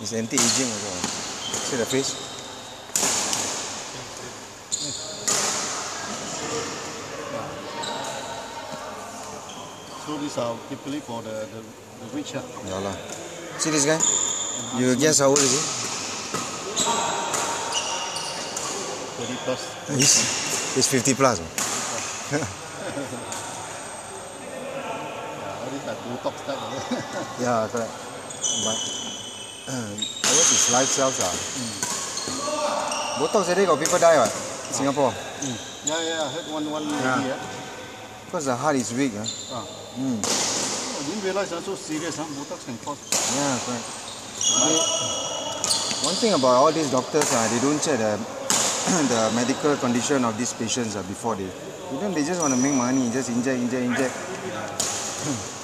It's anti-aging also. See the face? So these are typically for the, the, the rich. ah. Yeah lah. See this guy? You guess how old is he? 30 plus. He's, he's 50 plus. Yeah, all these like Botox type. yeah, correct. But what is lifestyles ah? Botox already got people die what? Singapore. yeah, yeah, I heard one, one lady. Yeah. Yeah. Because the heart is weak. ah. Ah. Mm. I didn't realize that's so serious. Huh? Botox can cause. Yeah, correct. They- one thing about all these doctors, ah, they don't check the, the medical condition of these patients ah, before they. You know, they just want to make money, just inject, inject, inject. Whose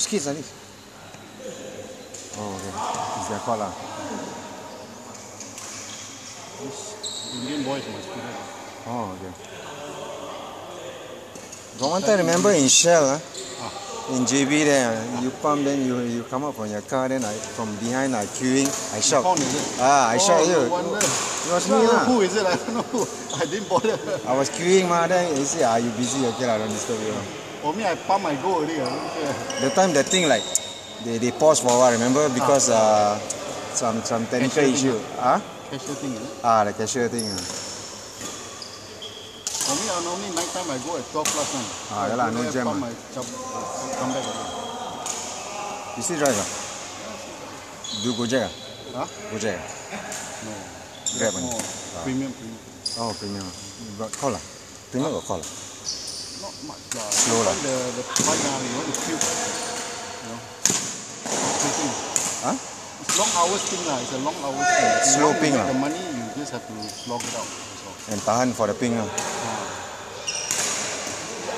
kids are these? Oh, okay. It's their call lah. Indian boys must be there. Oh, okay. Got one time remember in Shell, ah, in JB there, ah, you pump, then you you come out from your car, then I from behind I queuing, I shout. Found? Ah, I shout oh, you. No wonder. It was me no, lah. who is it? I don't know who. I didn't bother. I was queuing, ma. Then he say, "Are you busy? Okay, I don't disturb you." For me, I pump my go already. I. The time the thing like they they pause for a while. Remember because uh some some technical issue. Ah, Cashier thing, is ah, the cashier thing. ah. For me, I normally night time I go at 12 plus one. Ah, yeah lah, no jam Pump ah. jump, come back again. You still drive? Ah? Do Gojek? Ah? Huh? Ah? No. Grab. More premium, premium. Oh, premium. Got call ah? Premium got call ah? Not much lah. Slow lah. The the ah, you want to queue. You know. Huh? It's long hours thing lah. It's a long hours thing. If you Slow to ping lah. The money you just have to slog it out. All. And tahan for the ping ah.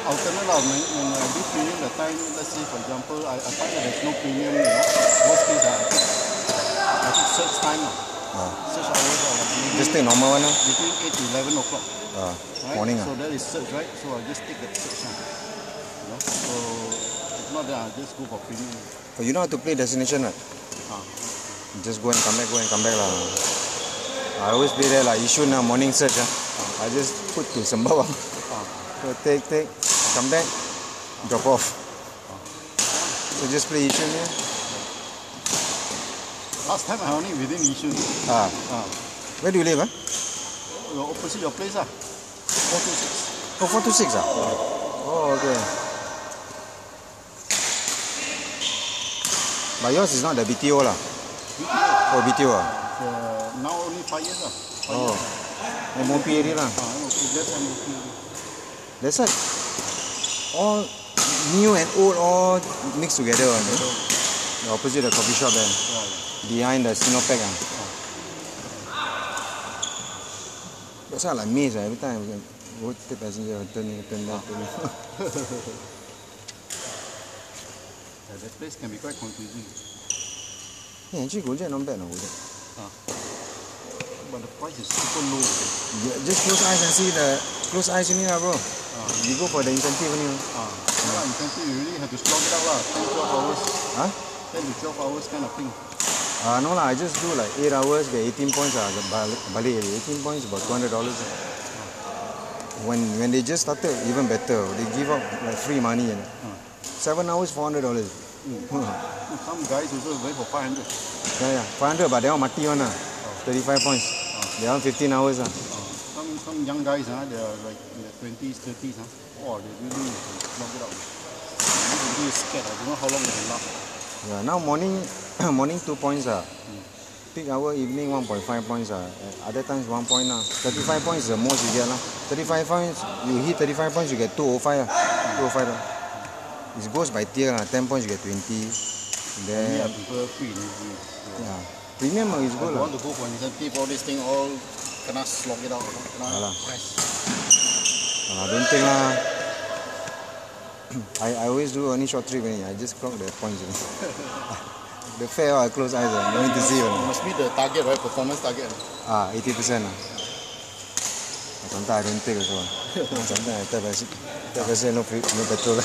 Alternate lah. When, when I do premium, the time, let's say for example, I, I find that there's no premium. You know, most ah, I take I take search time lah. Search hours lah. Like maybe Just take normal one ah. between 8 to 11 o'clock. Ah, Right? morning So ah. that is search, right? So I just take that search one. You know? So if not then I just go for premium. But you know how to play destination right? Ah. Just go and come back, go and come back lah. I always play there like Yishun ah, morning search ah. I just put to Sembawang. Ah. So take, take, come back, drop off. So just play Yishun here. Last time I only within Yishun. Ah, Ah. where do you live ah? Your opposite your place ah. 426. Oh, 426 ah? Oh, okay. But yours is not the BTO lah. Oh, BTO ah? Uh, now only 5 years ah. Five Oh. years. MOP area lah. Ah, MOP, just MOP. That's why all new and old all mixed together eh? The opposite the coffee shop there. Yeah. Behind the Sinopec ah. That's why I maze ah. Every time I go take passenger, turn here, turn turn here. Yeah, that place can be quite confusing. Yeah, actually Gojek not bad no Gojek. But the price is super low. Okay? Yeah, just close eyes and see the close eyes only lah bro. Ah. You go for the incentive only. lah. Ah. Yeah, incentive you really have to slog it out lah. 10, 12 hours. Huh? 10 to 12 hours kind of thing. Uh, no lah, I just do like 8 hours, get 18 points ah, balik, balik 18 points about 200 dollars. When when they just started, even better. They give up like free money and seven hours, 400 dollars. Some guys also going for 500. Yeah, yeah, 500, but they all mati one lah. 35 points. They all 15 hours ah. Some some young guys, huh, they are like in their twenties, thirties, huh? Oh, they really knock it out. Everybody is scared. I don't know how long they can last. Yeah, now morning morning 2 points ah. Peak hour evening 1.5 points ah. At Other times 1 point lah. 35 points is the most you get lah. 35 points, you hit 35 points you get 205 lah. 205 lah. It goes by tier lah. 10 points you get 20. Me, Then I prefer free and easy. yeah. Premium is I good lah. want to go for incentive, all this thing, all kena slog it out. Kena Alah. press. Alah, don't think lah. I, I always do only short trip only. I just clock the points only. the fare I close eyes ah. No need to see only. must meet the target, right? Performance target. Ah, 80% lah. 长大 I don't take also. Sometimes I tell myself, tell myself no, no petrol.